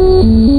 嗯